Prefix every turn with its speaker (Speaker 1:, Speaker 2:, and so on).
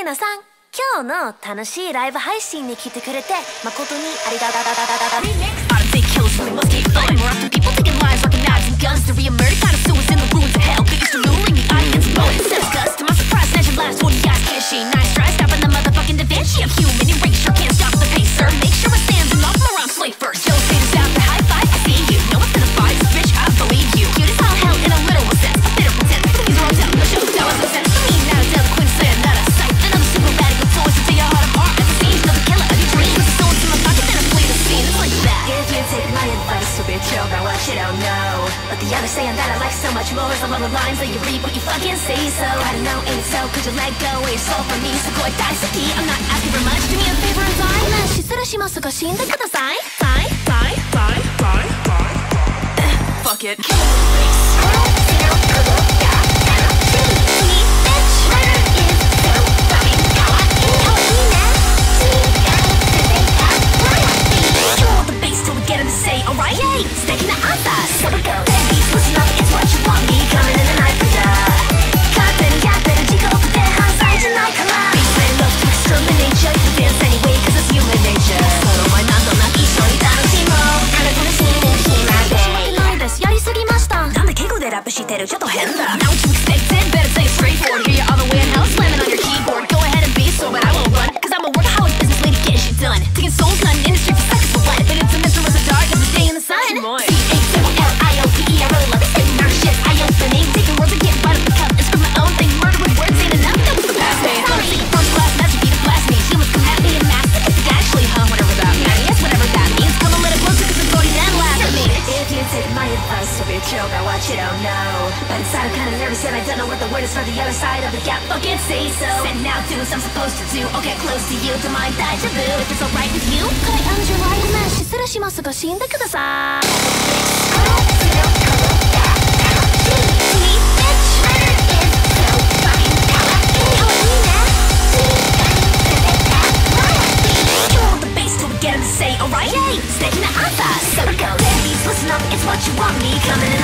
Speaker 1: ーナさん今日の楽しいライブ配信に来てくれて誠にありがとう。so be chill about what you don't know. But the others saying that I like so much more is along the lines that you read what you fucking say. So I don't know, ain't so could you let go of your soul from me? So go die, Saki. I'm not asking for much. Do me a favor and die. 失礼しますが死んでください。はい、はい、はい、はい、はい。
Speaker 2: Fuck it.
Speaker 1: してるちょっと変だ
Speaker 2: Now what you expected? Better say it straightforward. Hear you all the way in hell, slamming on your keyboard. Go ahead and be so, but I won't run. I'm
Speaker 1: kinda nervous and I don't know what the word is for the other side of the gap Fucking say so Send out to us, I'm supposed to do I'll get close to you, to my deja vu If it's alright with you これアンジュライメン失礼しますが死んでください Say alright, yay! 素敵なアンサー So go, ladies, listen up, it's what you want me coming